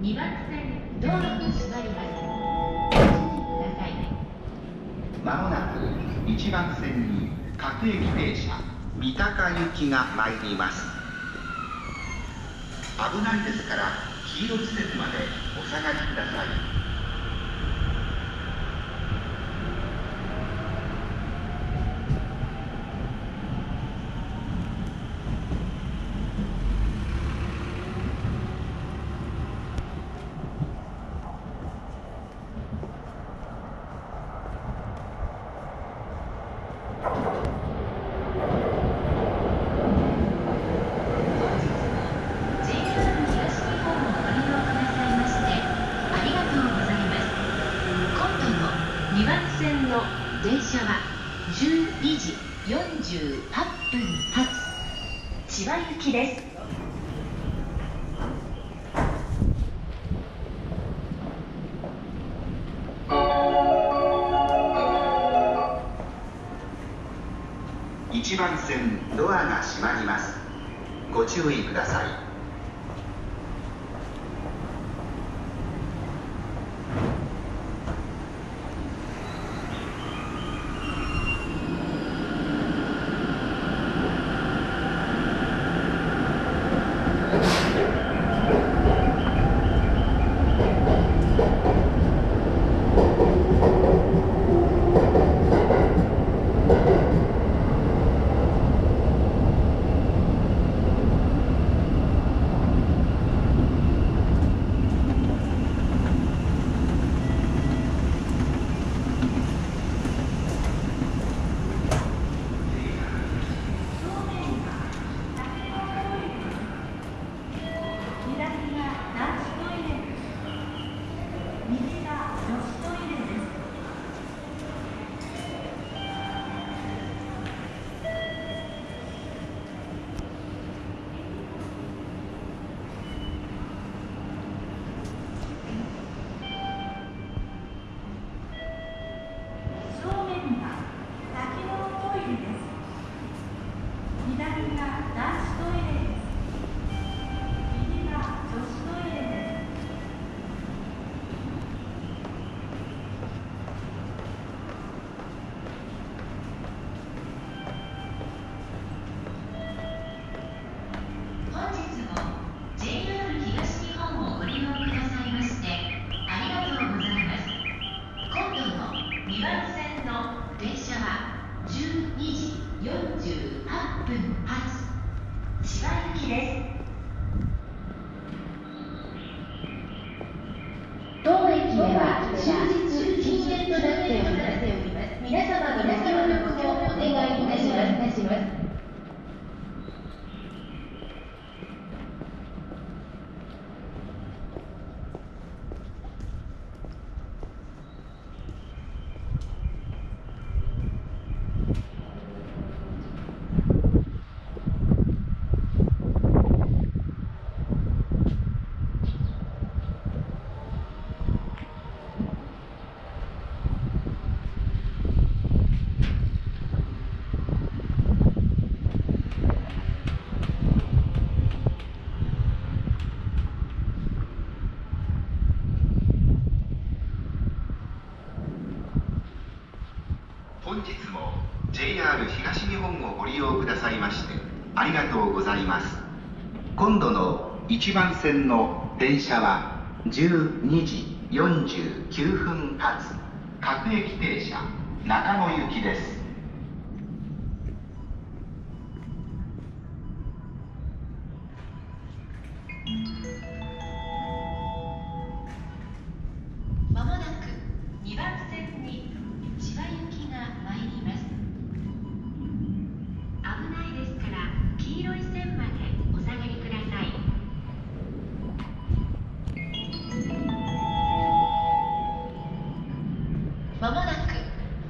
2番線道路が閉まりますご注意くださいまもなく1番線に各駅停車三鷹行きが参ります。危ないですから黄色地点までお下がりください本日も JR 東日本をご利用くださいましてありがとうございます今度の2番線の電車は12時48分発。千葉行きです。1番線ドアが閉まります。ご注意ください。千葉行きです当駅では終日禁煙となっております皆様ごご協力をお願いいたします本日も JR 東日本をご利用くださいましてありがとうございます。今度の1番線の電車は12時49分発各駅停車中野行きです。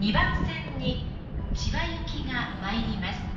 2番線に千葉行きが参ります。